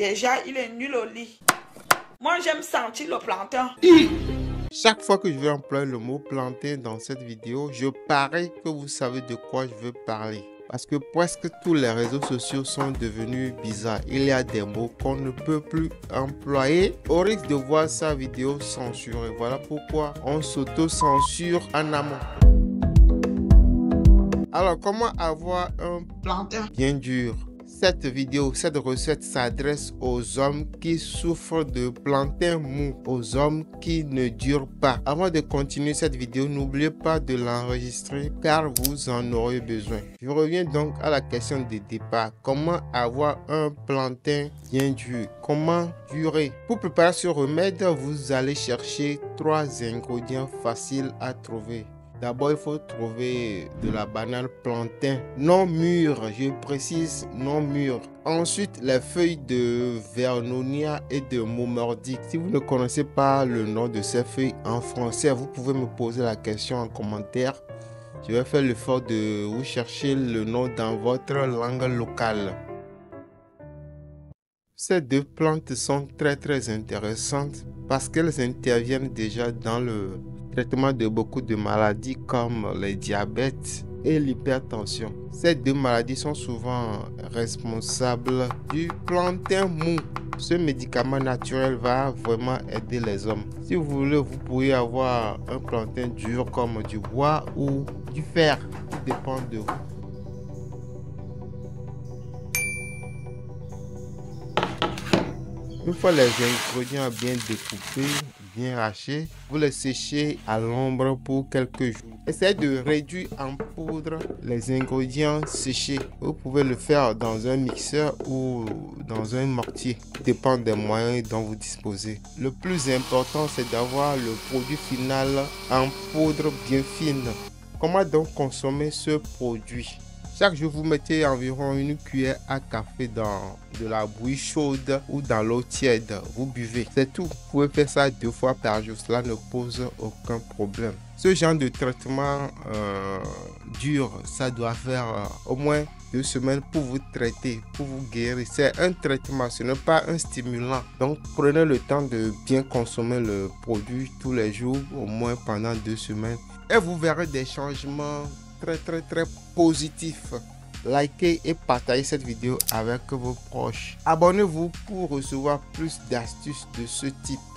Déjà, il est nul au lit. Moi, j'aime sentir le plantain. Chaque fois que je vais employer le mot plantain dans cette vidéo, je parie que vous savez de quoi je veux parler. Parce que presque tous les réseaux sociaux sont devenus bizarres. Il y a des mots qu'on ne peut plus employer au risque de voir sa vidéo censurée. Voilà pourquoi on s'auto-censure en amont. Alors, comment avoir un Plantain. bien dur? Cette vidéo, cette recette s'adresse aux hommes qui souffrent de plantain mou, aux hommes qui ne durent pas. Avant de continuer cette vidéo, n'oubliez pas de l'enregistrer car vous en aurez besoin. Je reviens donc à la question de départ. Comment avoir un plantain bien dur? Comment durer? Pour préparer ce remède, vous allez chercher trois ingrédients faciles à trouver. D'abord, il faut trouver de la banane plantain non mûre, je précise non mûre. Ensuite, les feuilles de Vernonia et de Momordic. Si vous ne connaissez pas le nom de ces feuilles en français, vous pouvez me poser la question en commentaire. Je vais faire l'effort de vous chercher le nom dans votre langue locale. Ces deux plantes sont très très intéressantes parce qu'elles interviennent déjà dans le traitement de beaucoup de maladies comme le diabète et l'hypertension. Ces deux maladies sont souvent responsables du plantain mou. Ce médicament naturel va vraiment aider les hommes. Si vous voulez, vous pourriez avoir un plantain dur comme du bois ou du fer. Tout dépend de vous. Une fois les ingrédients bien découpés, bien vous les séchez à l'ombre pour quelques jours. Essayez de réduire en poudre les ingrédients séchés. Vous pouvez le faire dans un mixeur ou dans un mortier. Dépend des moyens dont vous disposez. Le plus important, c'est d'avoir le produit final en poudre bien fine. Comment donc consommer ce produit? Chaque jour, vous mettez environ une cuillère à café dans de la bouillie chaude ou dans l'eau tiède. Vous buvez. C'est tout. Vous pouvez faire ça deux fois par jour. Cela ne pose aucun problème. Ce genre de traitement euh, dur, ça doit faire euh, au moins deux semaines pour vous traiter, pour vous guérir. C'est un traitement, ce n'est pas un stimulant. Donc prenez le temps de bien consommer le produit tous les jours, au moins pendant deux semaines. Et vous verrez des changements très très très positif. Likez et partagez cette vidéo avec vos proches. Abonnez-vous pour recevoir plus d'astuces de ce type.